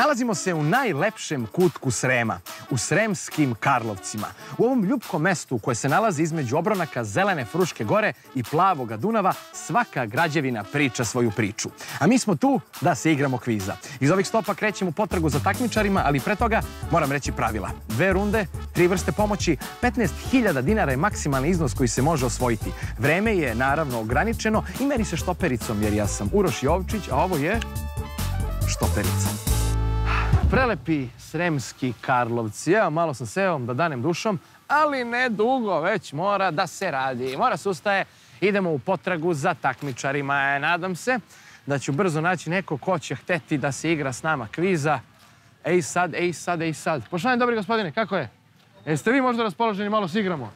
Nalazimo se u najlepšem kutku Srema, u Sremskim Karlovcima. U ovom ljubkom mestu koje se nalazi između obronaka Zelene Fruške gore i Plavoga Dunava, svaka građevina priča svoju priču. A mi smo tu da se igramo kviza. Iz ovih stopa krećemo potragu za takmičarima, ali pre toga moram reći pravila. Dve runde, tri vrste pomoći, 15.000 dinara je maksimalni iznos koji se može osvojiti. Vreme je naravno ograničeno i meri se štopericom jer ja sam Uroš Jovčić, a ovo je štoperica. Prelepi sremski Karlovci. Evo, malo sam seo da danem dušom, ali ne dugo, već mora da se radi. Mora se ustaje, idemo u potragu za takmičarima. E, nadam se da ću brzo naći neko ko će hteti da se igra s nama kviza. Ej sad, ej sad, ej sad. Poštovani dobri gospodine, kako je? Jeste vi možda raspoloženi, malo se igramo?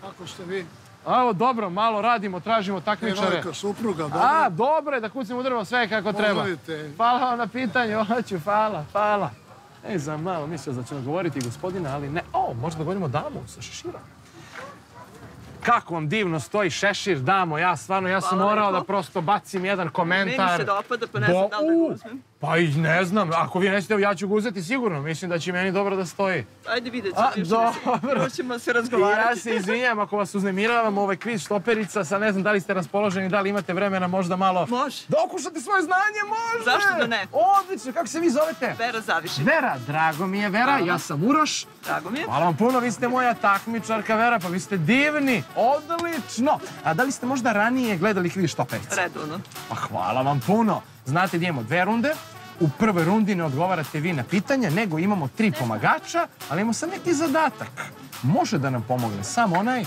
Kako ste vi? A, Evo, dobro, malo radimo, tražimo takmičare. Rojka, supruga, dobro. A, dobro je da kucimo u drvo sve kako treba. Pozdravite. Hvala vam na pitanju, hoću, hvala, hvala. Ej, za malo mislio da ćemo govoriti gospodina, ali ne. O, možda da govorimo damu sa šeširom. Kako vam divno stoji šešir, damo, ja stvarno, ja sam Hvala morao da prosto bacim jedan komentar. Meni se dopada, pa ne znam da li da ga uzmem. Pa i ne znam, ako vi nećete, ja ću ga uzeti sigurno, mislim da će meni dobro da stoji. Ajde vidjet A, ćemo, još ćemo se- dobro. još ćemo se I ja razgovarati. se izvinjam ako vas uznemiravam, ovaj kviz štoperica, sad ne znam da li ste raspoloženi, da li imate vremena možda malo... Može. Da okušate svoje znanje, može! Zašto da ne? Odlično, kako se vi zovete? Vera Zaviši. Vera, drago mi je Vera, ja sam Uroš. Drago mi je. Hvala vam puno, vi ste moja takmičarka Vera, pa vi ste divni, odlično. A da li ste možda ranije gledali kviz štoperica? Redovno. Pa hvala vam puno. Znate da imamo dve runde. U prvoj rundi ne odgovarate vi na pitanja, nego imamo tri pomagača, ali imamo sad neki zadatak. Može da nam pomogne samo onaj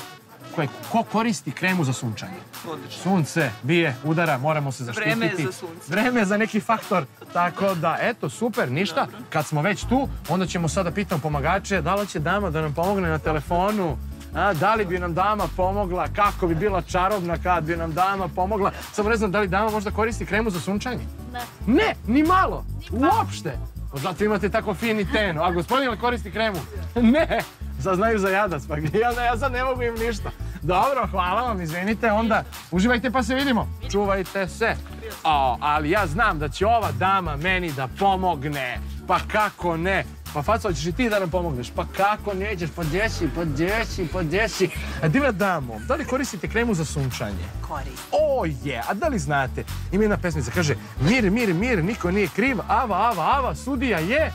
koji, ko koristi kremu za sunčanje. Odlično. Sunce bije, udara, moramo se zaštititi. Vreme je za sunce. Vreme je za neki faktor. Tako da, eto, super, ništa. Kad smo već tu, onda ćemo sada pitamo pomagače da li će dama da nam pomogne na telefonu. A, da li bi nam dama pomogla, kako bi bila čarobna kad bi nam dama pomogla. Samo ne znam da li dama možda koristi kremu za sunčanje? Ne. Ne, ni malo. Uopšte. Pa Zato imate tako fini ten. A gospodin li koristi kremu? Ne. Sad znaju za jadac, pa ja, ja sad ne mogu im ništa. Dobro, hvala vam, izvinite, onda uživajte pa se vidimo. Čuvajte se. O, ali ja znam da će ova dama meni da pomogne. Pa kako ne? Pa Faco, hoćeš i ti da nam pomogneš? Pa kako nećeš? Pa djeci, pa djeci, pa djeci. A divna damo, da li koristite kremu za sunčanje? Korist. O je, a da li znate? Ima jedna pesmica, kaže Mir, mir, mir, niko nije kriv, ava, ava, ava, sudija je...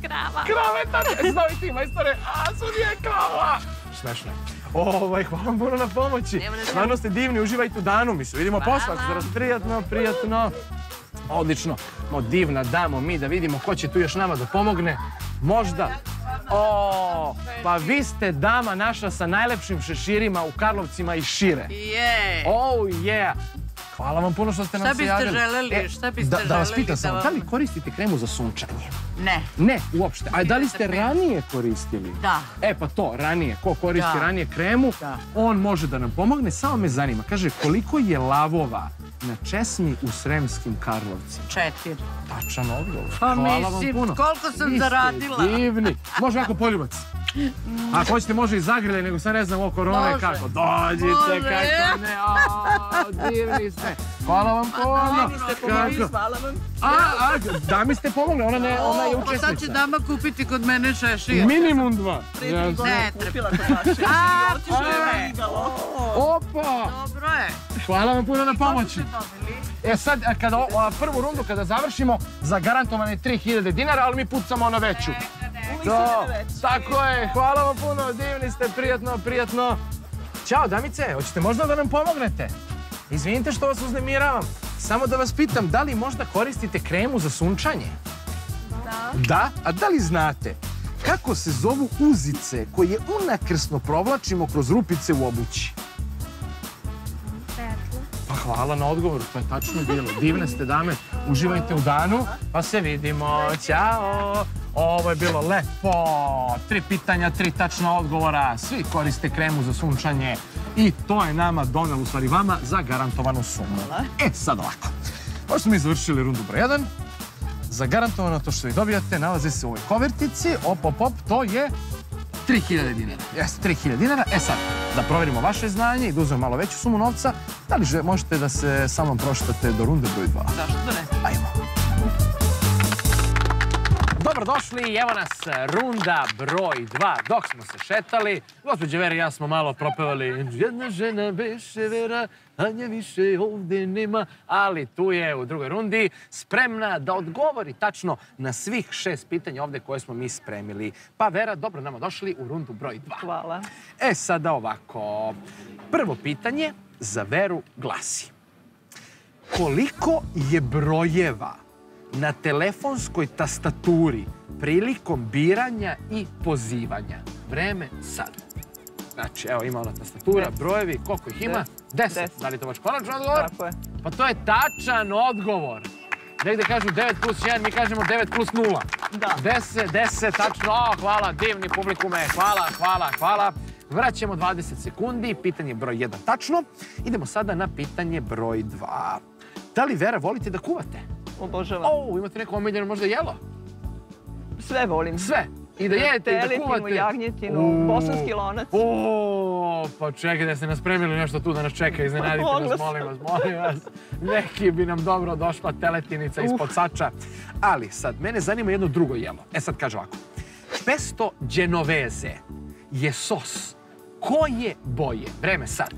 Krava. Krava, znao i ti, majstore, a sudija je krava! Smešno je. Ovaj, hvala vam puno na pomoći. Stvarno ste divni, uživajte u danu, mi se vidimo posla. Prijatno, prijatno. Odlično. No, divna damo mi da vidimo ko će tu još nama da pomogne. Možda. O, pa vi ste dama naša sa najlepšim šeširima u Karlovcima i šire. Je. Oh yeah! Hvala vam puno što ste nam Šta se biste javili. želeli? Šta biste da, da vas da samo, vam- da li koristite kremu za sunčanje? Ne. Ne, uopšte. A da li ste ranije koristili? Da. E pa to, ranije. Ko koristi Da. ranije kremu, on može da nam pomogne. Samo me zanima. Kaže, koliko je lavova na česmi u Sremskim Karlovcima? Četiri. Tačan odgovor. Pa Hvala vam mislim, puno. koliko sam Vi ste zaradila. divni. Može ovako poljubac. Ako hoćete može i zagrljaj, nego sad ne znam ovo korone Može. kako. Dođite, Može. kako ne. O, divni ste. Hvala vam puno. Ste pomogli, hvala vam. A, a, dami ste pomogli, ona, ne, ona je Pa sad će učesnica. dama kupiti kod mene šešir. Minimum dva. Ne, kupila kod vaše. A, je pa. Opa! Dobro je. Hvala vam puno na pomoći. E sad, kada a, prvu rundu kada završimo, zagarantovane 3000 dinara, ali mi pucamo na veću. Uvijek To, tako je, hvala vam puno, divni ste, prijatno, prijatno. Ćao, damice, hoćete možda da nam pomognete? Izvinite što vas uznemiravam. Samo da vas pitam, da li možda koristite kremu za sunčanje? Da. Da? A da li znate kako se zovu uzice koje unakrsno provlačimo kroz rupice u obući? Pa hvala na odgovoru, to je tačno bilo. Divne ste dame, uživajte u danu, pa se vidimo. Ćao! Ovo je bilo lepo. Tri pitanja, tri tačna odgovora. Svi koriste kremu za sunčanje i to je nama donelo, u stvari vama, za garantovanu sumu. E, sad ovako. Pošto smo mi završili rundu broj 1, zagarantovano to što vi dobijate nalazi se u ovoj kovertici. Op, op, op, to je 3000 dinara. Jeste, 3000 dinara. E sad, da proverimo vaše znanje i da uzmemo malo veću sumu novca, da li že- možete da se sa mnom proštate do runde broj 2? Zašto da ne? Ajmo. Dobrodošli, evo nas runda broj 2. Dok smo se šetali, gospođe Vera i ja smo malo propevali Jedna žena beše Vera, a nje više ovdje nema, ali tu je u drugoj rundi spremna da odgovori tačno na svih šest pitanja ovdje koje smo mi spremili. Pa Vera, dobro nama došli u rundu broj 2. Hvala. E sada ovako, prvo pitanje za Veru glasi. Koliko je brojeva na telefonskoj tastaturi prilikom biranja i pozivanja? Vreme sad. Znači, evo ima ona tastatura, brojevi, koliko ih ima? Deset. Deset. Da li to vaš konačan odgovor? Tako je. Pa to je tačan odgovor. Negde kažu 9 plus 1, mi kažemo 9 plus 0. Da. 10, 10, tačno. O, hvala, divni publikume. Hvala, hvala, hvala. Vraćamo 20 sekundi. Pitanje broj 1 tačno. Idemo sada na pitanje broj 2. Da li, Vera, volite da kuvate? Obožavam. O, imate neko omiljeno možda jelo? Sve volim. Sve. I da jedete i da kuvate. jagnjetinu, bosanski lonac. O, pa čekaj da ste nas spremili nešto tu da nas čeka, iznenadite Pa, nas, molim vas, molim vas. Neki bi nam dobro došla teletinica ispod sača. Ali sad, mene zanima jedno drugo jelo. E sad kaže ovako. Pesto genoveze je sos koje boje? Vreme sad.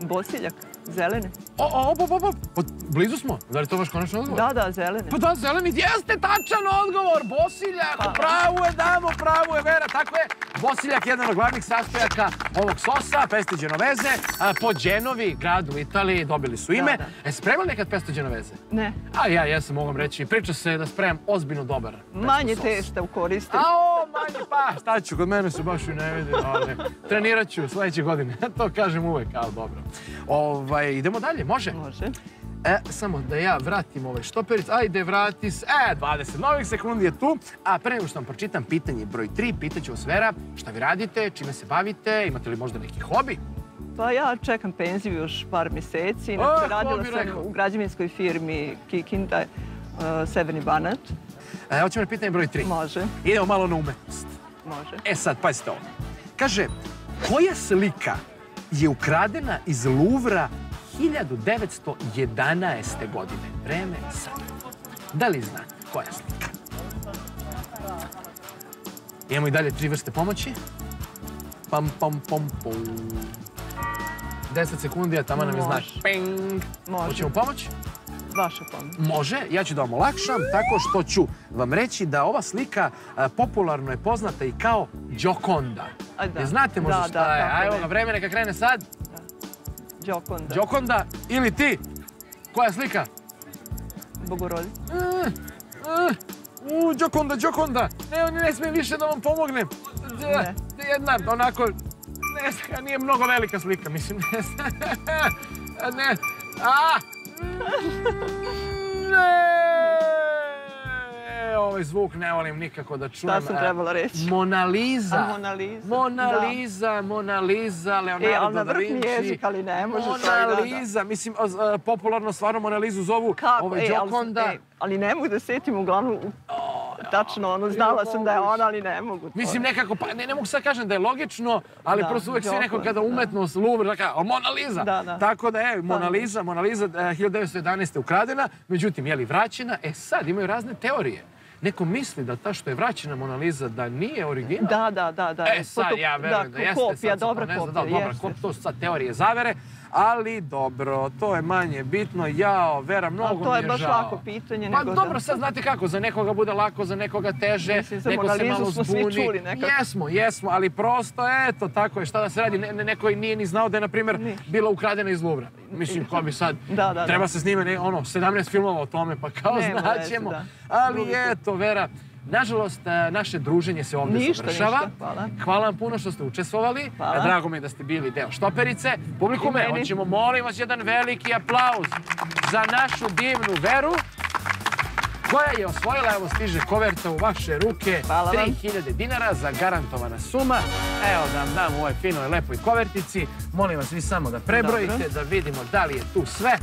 Bosiljak, zelene. O, o, op, op, op, op. Pa, blizu smo. Li je to vaš konačan odgovor? Da, da, zelene. Pa da, zeleni, jeste tačan odgovor, bosiljak, Pa. pravu je damo, pravu je Vera, tako je. Bosiljak je jedan od glavnih sastojaka ovog sosa, pesto genoveze, a, po Genovi, grad u Italiji, dobili su ime. Da, E, spremali nekad pesto genoveze? Ne, A ja jesam, mogu vam reći, priča se da spremam ozbiljno dobar pesto manje testa koristim. A o, manje pa, šta ću, kod mene se baš i ne vidi, ali trenirat ću sljedeće godine, to kažem uvek, ali dobro. Ovaj, idemo dalje, može? Može. E, samo da ja vratim ovaj štoperic. Ajde, vrati se. E, 20 novih sekundi je tu. A pre nego što vam pročitam pitanje broj 3, pitaću vas Vera, šta vi radite, čime se bavite, imate li možda neki hobi? Pa ja čekam penziju još par mjeseci. Ah, Inače, radila sam u građevinskoj firmi Kikinda, uh, Severni Banat. E, hoćemo na pitanje broj 3. Može, Idemo malo na umetnost. može. E sad, pazite ovo. Kaže, koja slika je ukradena iz Luvra 1911. godine? Vreme sad. Da li znate koja slika? Imamo i dalje tri vrste pomoći. Pam, pam, pam, pum. 10 sekundi, a tamo nam je znak. Može. Ping. Može. Hoćemo pomoć? Vaša pomoć. Može, ja ću da vam olakšam tako što ću vam reći da ova slika a, popularno je poznata i kao Gioconda. A, da. Jer znate možda Da, šta da, je? A evo ga, vreme neka krene sad. Gioconda. Gioconda ili ti? Koja slika? Bogorodi. Uh, uh, U, Gioconda, Gioconda. Ne, ne smijem više da vam pomognem. Ne. Jedna, onako, ne nije mnogo velika slika, mislim. Ne, ne. A! Ne! Ovaj zvuk ne volim nikako da čujem. sam E, trebala reći? Mona Lisa. A, Mona Lisa, Mona da. Mona Lisa, Leonardo E, ali na da vrh mi Vinci. jezik, ali ne može Mona da, da. Lisa, mislim, e, popularno stvarno Mona Lisu zovu Kako? ovaj E, ali, e, ne mogu da setim uglavnom tačno, ono, znala sam da je ona, ali ne mogu. to. Mislim nekako, pa ne, ne mogu sad kažem da je logično, ali Da, prosto uvek svi neko kada da. umetnost, Louvre, da kao, Mona Lisa. Da, da. Tako da je, Mona Da. Lisa, Mona Lisa e, 1911. ukradena, međutim, je li vraćena? E sad, imaju razne teorije. Neko misli da ta što je vraćena Mona Lisa da nije original. Da, da, da, da. E sad Foto- ja verujem da, jeste. kopija, sad dobra znam, kopija, da, dobra kopija, to su sad teorije zavere, ali dobro, to je manje bitno. Jao, Vera, mnogo to mi je je baš žao. lako pitanje, Pa dobro, sad znate kako, za nekoga bude lako, za nekoga teže, Mislim, za neko se malo smo svi zbuni. čuli nekako. Jesmo, jesmo, ali prosto, eto, tako je, šta da se radi, ne, ne- neko nije ni znao da je, na primjer, bila ukradena iz Luvra. Mislim, ko bi sad, Da, da, treba se snime, ono, 17 filmova o tome, pa kao znaćemo. veze. Ali eto, Vera, Nažalost, e, naše druženje se ovdje Ništa, završava. ništa, hvala. Hvala vam puno što ste učestvovali. Hvala. E, Drago mi je da ste bili deo štoperice. Publikume, hoćemo, molim vas, jedan veliki aplauz za našu divnu Veru koja je osvojila, evo stiže koverta u vaše ruke, Hvala vam. 3000 dinara za garantovana suma. Evo da vam dam u ovoj finoj lepoj kovertici. Molim vas vi samo da prebrojite, Dobro. da vidimo da li je tu sve.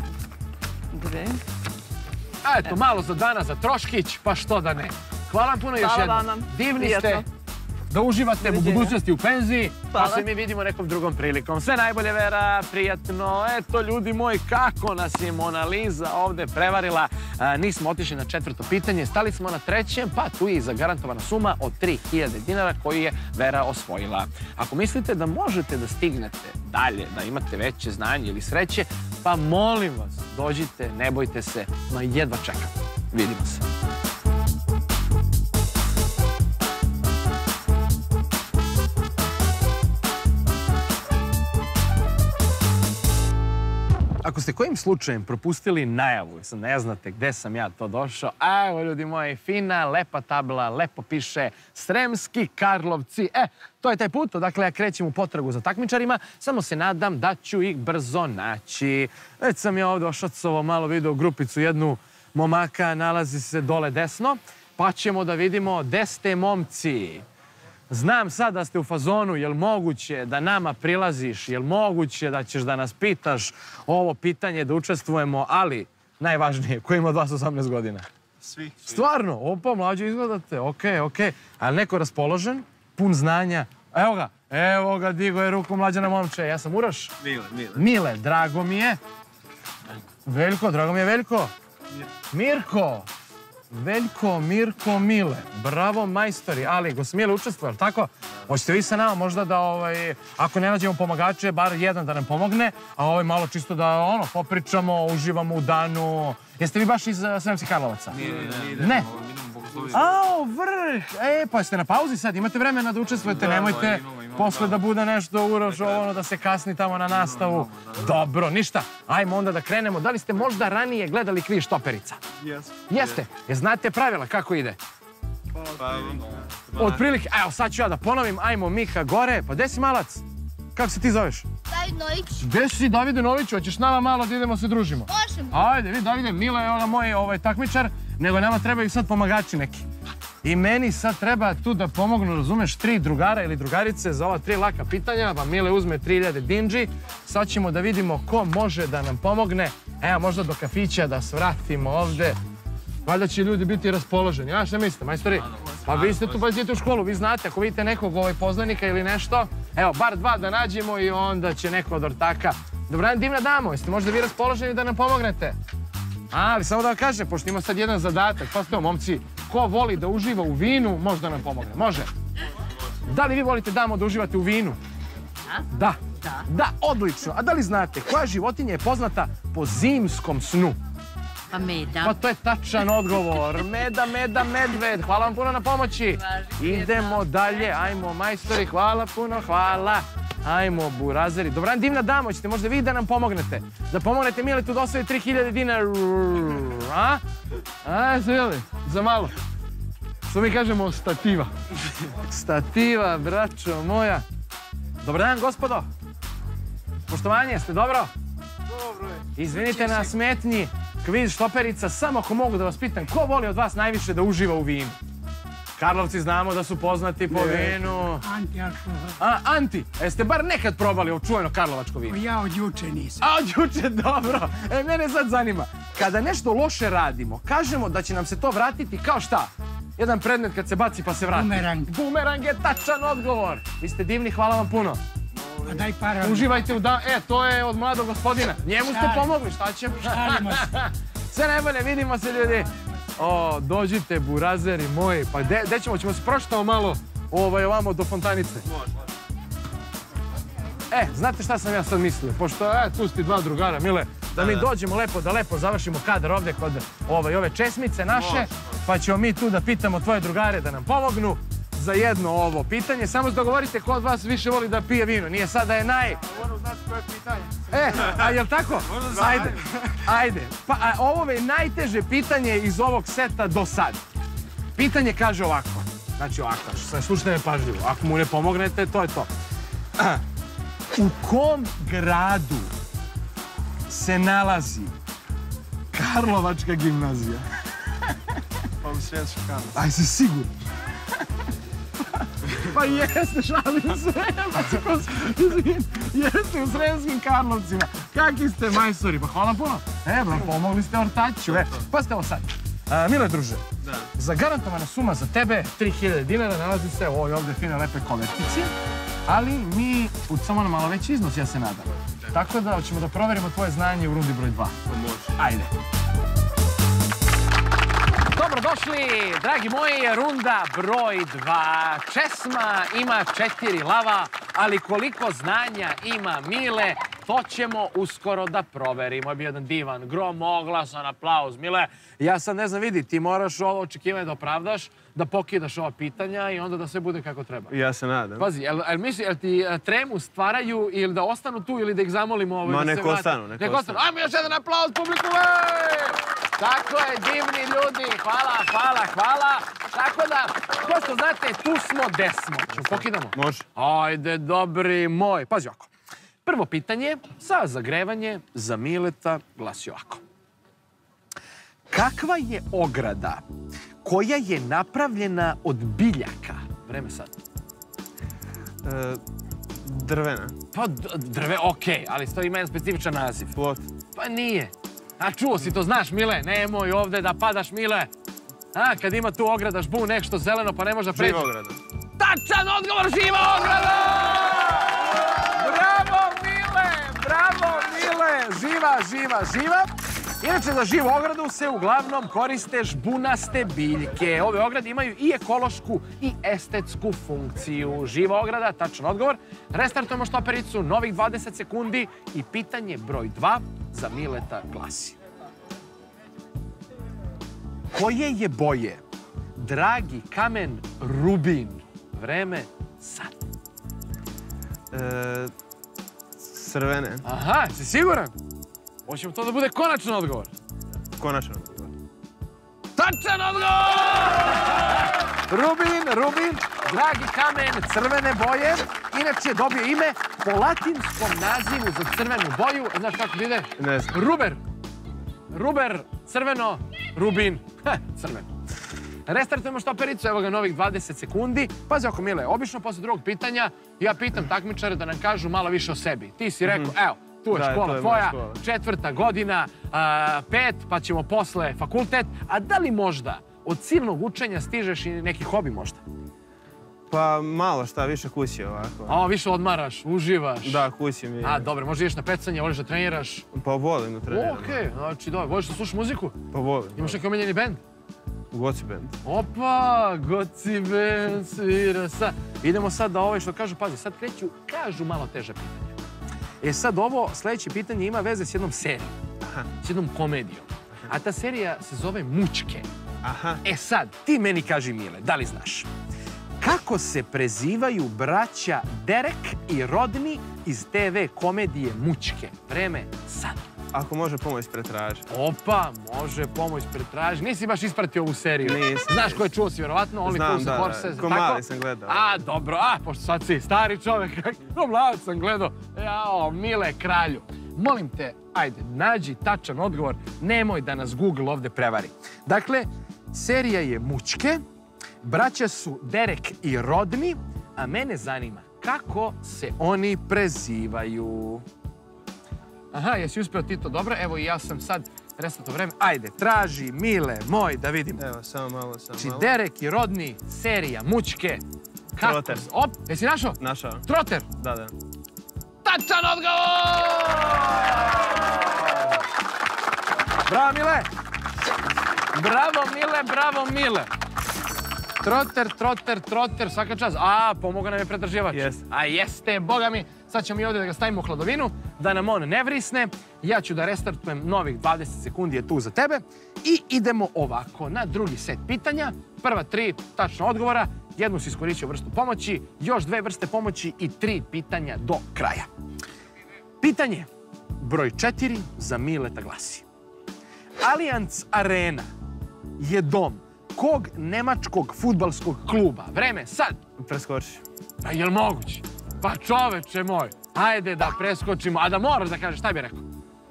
A eto, malo za dana za troškić, pa što da ne. Hvala vam puno još jednom. vam. Divni ste. Da uživate u budućnosti u penziji, pa Hvala. se mi vidimo nekom drugom prilikom. Sve najbolje, Vera, prijatno. Eto, ljudi moji, kako nas je Mona Lisa ovde prevarila. Nismo otišli na četvrto pitanje, stali smo na trećem, pa tu je i zagarantovana suma od 3000 dinara koju je Vera osvojila. Ako mislite da možete da stignete dalje, da imate veće znanje ili sreće, pa molim vas, dođite, ne bojte se, ma jedva čekam. Vidimo se. Ako ste kojim slučajem propustili najavu, sad ne znate gde sam ja to došao, a evo ljudi moji, fina, lepa tabla, lepo piše Sremski Karlovci. E, to je taj put, odakle ja krećem u potragu za takmičarima, samo se nadam da ću ih brzo naći. Već sam ja ovde ošacovo malo video grupicu jednu momaka, nalazi se dole desno, pa ćemo da vidimo gde ste momci. Znam sad da ste u fazonu, jel moguće da nama prilaziš, jel moguće da ćeš da nas pitaš ovo pitanje, da učestvujemo, ali najvažnije, ko ima od vas 18 godina? Svi. Stvarno, opa, mlađe izgledate, okej, okej. Ali neko raspoložen, pun znanja. Evo ga, evo ga, digo je ruku mlađana momče. Ja sam Uroš. Mile, mile. Mile, drago mi je. Veljko, drago mi je Veljko. Mirko. Veljko, Mirko, Mile. Bravo, majstori. Ali, Gosmile učestvuje, ali tako? Hoćete vi sa nama možda da, ovaj, ako ne nađemo pomagače, bar jedan da nam pomogne, a ovaj malo čisto da, ono, popričamo, uživamo u danu. Jeste vi baš iz uh, Sremskih Karlovaca? Ne. Ao, vrh! E, pa jeste na pauzi sad, imate vremena da učestvujete, nemojte posle da bude nešto uroš, ono, da se kasni tamo na nastavu. Dobro, ništa, ajmo onda da krenemo. Da li ste možda ranije gledali kviz Štoperica? Jes. Jeste. Je znate pravila kako ide? Pa, Otprilike, evo sad ću ja da ponovim, ajmo Mika gore. Pa gde si malac? Kako se ti zoveš? David Nović. Gde si Davide Nović? Hoćeš nama malo da idemo se družimo? Možemo. Ajde, vidi Davide, Mila je ona moj ovaj, takmičar, nego nama trebaju sad pomagači neki. I meni sad treba tu da pomognu, razumeš, tri drugara ili drugarice za ova tri laka pitanja, pa Mile uzme 3000 dinđi. Sad ćemo da vidimo ko može da nam pomogne. Evo, možda do kafića da svratimo ovde. Valjda će ljudi biti raspoloženi. Ja šta mislite, majstori? Pa vi ste tu, pa u školu, vi znate, ako vidite nekog ovaj poznanika ili nešto, evo, bar dva da nađemo i onda će neko od ortaka. Dobro dan, divna damo, jeste možda vi raspoloženi da nam pomognete? A, ali samo da vam kažem, pošto ima sad jedan zadatak, pa ste momci, ko voli da uživa u vinu, može da nam pomogne. Može? Da li vi volite damo da uživate u vinu? Da. Da. Da, odlično. A da li znate koja životinja je poznata po zimskom snu? Pa meda. Pa to je tačan odgovor. Meda, meda, medved. Hvala vam puno na pomoći. Idemo dalje. Ajmo, majstori, hvala puno, hvala. Ajmo, burazeri. Dobran, divna damo, ćete možda vi da nam pomognete. Da pomognete Miletu da osvoji 3000 dinara. A? A, vidjeli? Za malo. Što mi kažemo stativa. Stativa, braćo moja. Dobar dan, gospodo. Poštovanje, ste dobro? Dobro je. Izvinite na smetnji, kviz štoperica, samo ako mogu da vas pitam, ko voli od vas najviše da uživa u vinu? Karlovci znamo da su poznati po vinu. Anti-alkohol. A, Anti, jeste bar nekad probali ovo čuveno karlovačko vino? Ja od juče nisam. A, od juče, dobro. E, mene sad zanima. Kada nešto loše radimo, kažemo da će nam se to vratiti kao šta? Jedan predmet kad se baci pa se vrati. Bumerang. Bumerang je tačan odgovor. Vi ste divni, hvala vam puno. A daj para. Uživajte u da... E, to je od mladog gospodina. Njemu ste pomogli, šta ćemo? Šalimo se. Sve najbolje, vidimo se ljudi. O, dođite, burazeri moji. Pa gde gde ćemo? Ćemo se proštao malo ovaj, ovamo do fontanice. E, znate šta sam ja sad mislio? Pošto, e, tu ste dva drugara, Mile, da mi dođemo lepo, da lepo završimo kadar ovde kod ovaj, ove česmice naše, pa ćemo mi tu da pitamo tvoje drugare da nam pomognu za jedno ovo pitanje. Samo se dogovorite ko od vas više voli da pije vino. Nije sad da je naj... Moram znati koje je pitanje. E, a jel tako? Ajde, ajde. Pa a, ovo je najteže pitanje iz ovog seta do sad. Pitanje kaže ovako. Znači ovako, slušajte me pažljivo. Ako mu ne pomognete, to je to. U kom gradu se nalazi Karlovačka gimnazija? Pa u. Aj si siguran? Pa jeste, šalim se. Izvin, jeste u Sremskim Karlovcima. Kakvi ste majstori? Pa hvala puno. E, bro, pomogli ste ortaću. E, pa ste ovo sad. A, Mile, druže, Da. zagarantovana suma za tebe, 3000 dinara, nalazi se u ovoj ovdje fine lepe kovertici, ali mi pucamo na malo veći iznos, ja se nadam. Tako da ćemo da proverimo tvoje znanje u rundi broj 2. To može. Ajde. Dobrodošli, dragi moji, runda broj 2. Česma ima četiri lava, ali koliko znanja ima Mile, to ćemo uskoro da proverimo. Je bio jedan divan, grom, oglasan, aplauz. Mile, ja sad ne znam, vidi, ti moraš ovo očekivanje da opravdaš, da pokidaš ova pitanja i onda da sve bude kako treba. Ja se nadam. Pazi, jel, jel misli, jel ti e, tremu stvaraju ili da ostanu tu ili da ih zamolimo ovaj, Ma, da se nek vrate? ostanu, nek ostanu. ostanu. Ajmo još jedan aplauz publiku, ej! Tako je, divni ljudi, hvala, hvala, hvala. Tako da, ko što znate, tu smo, gde smo. Ćemo pokidamo? Može. Ajde, dobri moj. Pazi ovako. Prvo pitanje za zagrevanje za Mileta glasi ovako. Kakva je ograda koja je napravljena od biljaka? Vreme sad. E, drvena. Pa drve, okej, ali to ima jedan specifičan naziv. Plot. Pa nije. A čuo si to, znaš Mile, nemoj ovdje da padaš Mile. A, kad ima tu ograda žbu nešto zeleno pa ne može da pređe. Živa ograda. Tačan odgovor, živa ograda! Bravo Mile, bravo Mile, živa, živa, živa. Inače, za živu ogradu se uglavnom koriste žbunaste biljke. Ove ograde imaju i ekološku i estetsku funkciju. Živa ograda, tačan odgovor. Restartujemo štopericu, novih 20 sekundi i pitanje broj 2 za Mileta glasi. Koje je boje, dragi kamen rubin? Vreme sad. E, crvene. Aha, si siguran? Hoćemo to da bude konačan odgovor. Konačno. Tačan odgovor! Rubin, Rubin, dragi kamen crvene boje. Inače dobio ime po latinskom nazivu za crvenu boju. Znaš kako ide? Ne znam. Ruber. Ruber, crveno, Rubin, ha, crveno. Restartujemo štopericu, evo ga novih 20 sekundi. Pazi oko Mile, obično posle drugog pitanja ja pitam takmičare da nam kažu malo više o sebi. Ti si rekao, evo, tu je Da, škola je tvoja, škola. četvrta godina, a, pet, pa ćemo posle fakultet. A da li možda od silnog učenja stižeš i neki hobi možda? Pa malo šta, više kući ovako. A više odmaraš, uživaš. Da, kući mi. A, dobro, možda ideš na pecanje, voliš da treniraš. Pa volim da treniram. Okej, znači dobro, voliš da slušaš muziku? Pa volim. Imaš neki omiljeni bend? Goci band. Opa, Goci band svira sad. Idemo sad da ovaj što kažu, pazi, sad kreću, kažu malo teže pitanje. E sad ovo, sljedeće pitanje ima veze s jednom serijom, Aha. s jednom komedijom. A ta serija se zove Mučke. Aha. E sad, ti meni kaži Mile, da li znaš? Kako se prezivaju braća Derek i Rodni iz TV komedije Mučke? Vreme sad. Ako može pomoć pretraži. Opa, može pomoć pretraži. Nisi baš ispratio ovu seriju. Nisam. Znaš ko je čuo si, vjerovatno? Only Znam, Fools da, and da. Horses. Ko sam gledao. A, dobro, a, pošto sad si stari čovjek. Ko mlad sam gledao. Jao, mile kralju. Molim te, ajde, nađi tačan odgovor. Nemoj da nas Google ovdje prevari. Dakle, serija je Mučke. Braća su Derek i Rodni. A mene zanima kako se oni prezivaju. Aha, jesi uspio ti to dobro? Evo i ja sam sad resto vreme. Ajde, traži, Mile, moj, da vidim. Evo, samo malo, samo Znači, malo. Derek i Rodni, serija, mučke. Troter. Op, jesi našao? Našao. Troter. Da, da. Tačan odgovor! Bravo, Mile! Bravo, Mile, bravo, Mile! Troter, troter, troter, svaka čast. A, pomogao nam je pretraživač. Jeste. A jeste, boga mi. Sad ćemo i ovdje da ga stavimo u hladovinu, da nam on ne vrisne. Ja ću da restartujem novih 20 sekundi je tu za tebe. I idemo ovako na drugi set pitanja. Prva tri tačna odgovora, jednu si iskoristio vrstu pomoći, još dve vrste pomoći i tri pitanja do kraja. Pitanje broj četiri za Mileta glasi. Allianz Arena je dom kog nemačkog futbalskog kluba? Vreme, sad! Preskoči. Pa jel moguće? Pa čoveče moj, ajde da preskočimo, a da moraš da kažeš, šta bi rekao?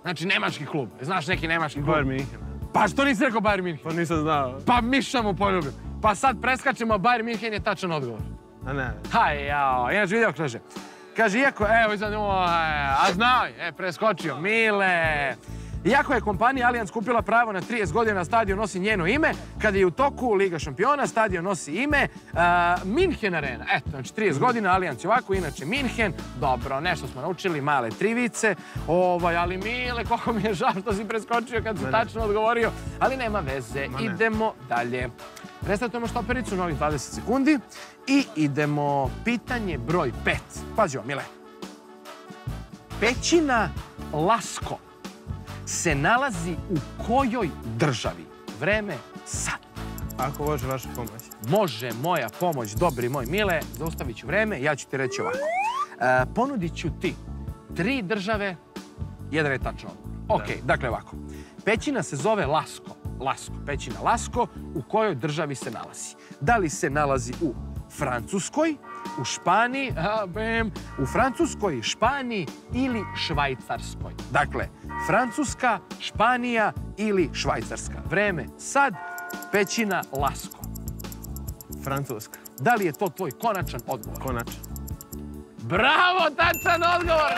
Znači, nemački klub. Znaš neki nemački klub? Bayern München. Pa što nisi rekao Bayern München? Pa nisam znao. Pa miša mu poljubim. Pa sad preskačemo, Bayern München je tačan odgovor. A ne. Haj, jao, inače vidio kaže. Kaže, iako, evo, iza, o, a znao je, e, preskočio, Mile. Iako je kompanija Allianz kupila pravo na 30 godina stadion nosi njeno ime, kada je u toku Liga šampiona, stadion nosi ime uh, Minhen Arena. Eto, znači 30 godina Allianz je ovako, inače Minhen. Dobro, nešto smo naučili, male trivice. Ovaj, ali Mile, koliko mi je žao što si preskočio kad si tačno odgovorio. Ali nema veze, Ma ne. idemo dalje. Restartujemo štopericu na ovih 20 sekundi i idemo pitanje broj 5. Pazi ovo, Mile. Pećina Lasko se nalazi u kojoj državi? Vreme sad. Ako može vaša pomoć. Može moja pomoć, dobri moj Mile, zaustavit ću vreme, ja ću ti reći ovako. E, ponudit ću ti tri države, jedan je tačno. Ok, dakle ovako. Pećina se zove Lasko. Lasko, pećina Lasko, u kojoj državi se nalazi? Da li se nalazi u Francuskoj, u Španiji, a, bem, u Francuskoj, Španiji ili Švajcarskoj? Dakle, Francuska, Španija ili Švajcarska. Vreme sad, pećina Lasko. Francuska. Da li je to tvoj konačan odgovor? Konačno. Bravo, tačan odgovor!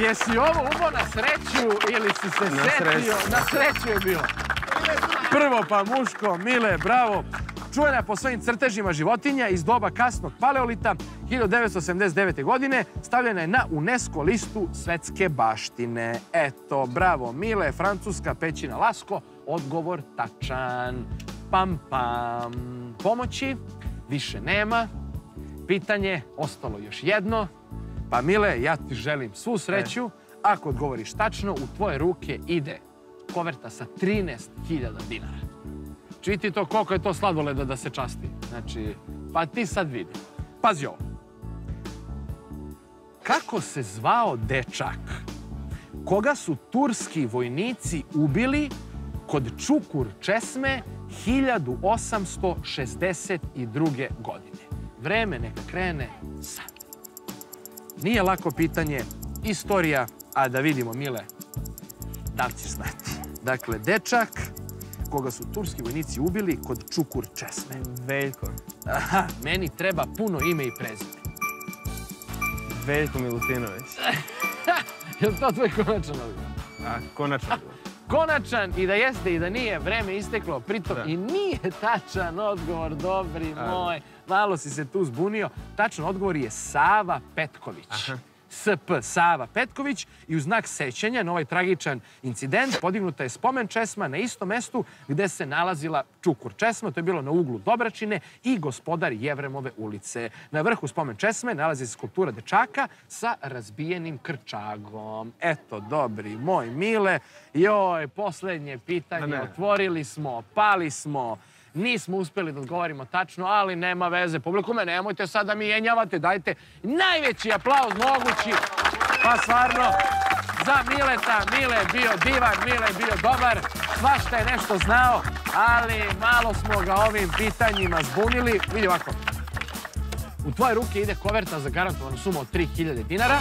Jesi ovo ubo na sreću ili si se Na setio? sreću. Na sreću je bilo. Prvo pa muško, Mile, bravo. Čuvena po svojim crtežima životinja iz doba kasnog paleolita 1989. godine stavljena je na UNESCO listu svetske baštine. Eto, bravo Mile, Francuska pećina Lasko, odgovor tačan. Pam pam. Pomoći više nema. Pitanje, ostalo još jedno. Pa Mile, ja ti želim svu sreću. Ako odgovoriš tačno, u tvoje ruke ide koverta sa 13.000 dinara. Čiti to koliko je to sladoleda da se časti. Znači, pa ti sad vidi. Pazi ovo. Kako se zvao dečak koga su turski vojnici ubili kod Čukur Česme 1862. godine? Vreme neka krene sad. Nije lako pitanje, istorija, a da vidimo, Mile, da li ćeš znati. Dakle, dečak koga su turski vojnici ubili kod Čukur Česme. Veljko. Aha, meni treba puno ime i prezime. Veljko Milutinović. Je li to tvoj konačan odgovor? A, konačno. odgovor. Konačan i da jeste i da nije, vreme isteklo, pritom Da. i nije tačan odgovor, dobri A. moj. Malo si se tu zbunio. Tačan odgovor je Sava Petković. SP Sava Petković i u znak sećanja na ovaj tragičan incident podignuta je spomen česma na istom mestu gde se nalazila Čukur česma, to je bilo na uglu Dobračine i gospodar Jevremove ulice. Na vrhu spomen česme nalazi se skulptura dečaka sa razbijenim krčagom. Eto, dobri moj Mile, joj, poslednje pitanje, otvorili smo, pali smo, Nismo uspeli da odgovorimo tačno, ali nema veze. Publikume, nemojte sad da mi jenjavate, dajte najveći aplauz mogući. Pa stvarno, za Mileta, Mile je bio divan, Mile je bio dobar, svašta je nešto znao, ali malo smo ga ovim pitanjima zbunili. Vidi ovako, u tvoje ruke ide koverta za garantovanu sumu od 3000 dinara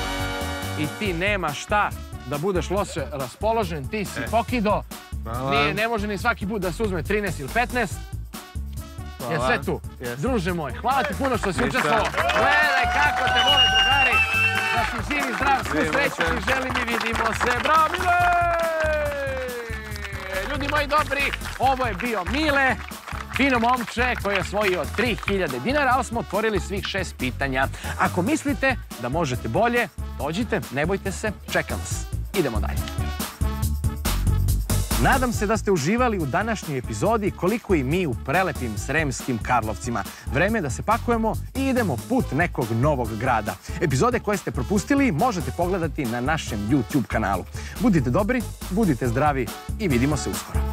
i ti nema šta da budeš loše raspoložen, ti si pokido, Hvala. Nije, ne može ni svaki put da se uzme 13 ili 15. Je sve tu. Druže moj, hvala ti puno što si učestvovao. Gledaj kako te vole drugari. Da si živ i zdrav, svu sreću ti želim i vidimo se. Bravo Mile! Ljudi moji dobri, ovo je bio Mile. Fino momče koji je osvojio 3000 dinara, ali smo otvorili svih šest pitanja. Ako mislite da možete bolje, dođite, ne bojte se, čekam vas. Idemo dalje. Nadam se da ste uživali u današnjoj epizodi koliko i mi u prelepim Sremskim Karlovcima. Vreme je da se pakujemo i idemo put nekog novog grada. Epizode koje ste propustili možete pogledati na našem YouTube kanalu. Budite dobri, budite zdravi i vidimo se uskoro.